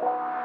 Bye.